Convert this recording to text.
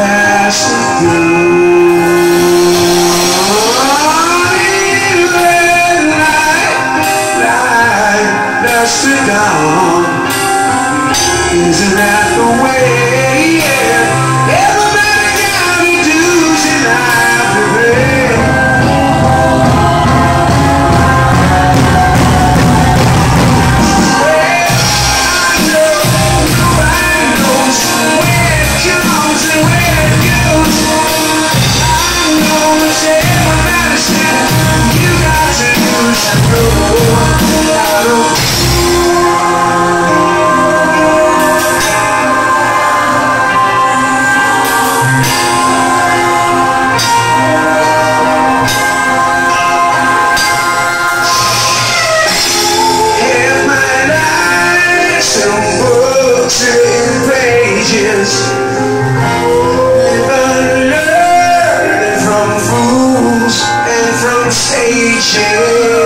fast dusk to dawn Isn't that the way, yeah. you.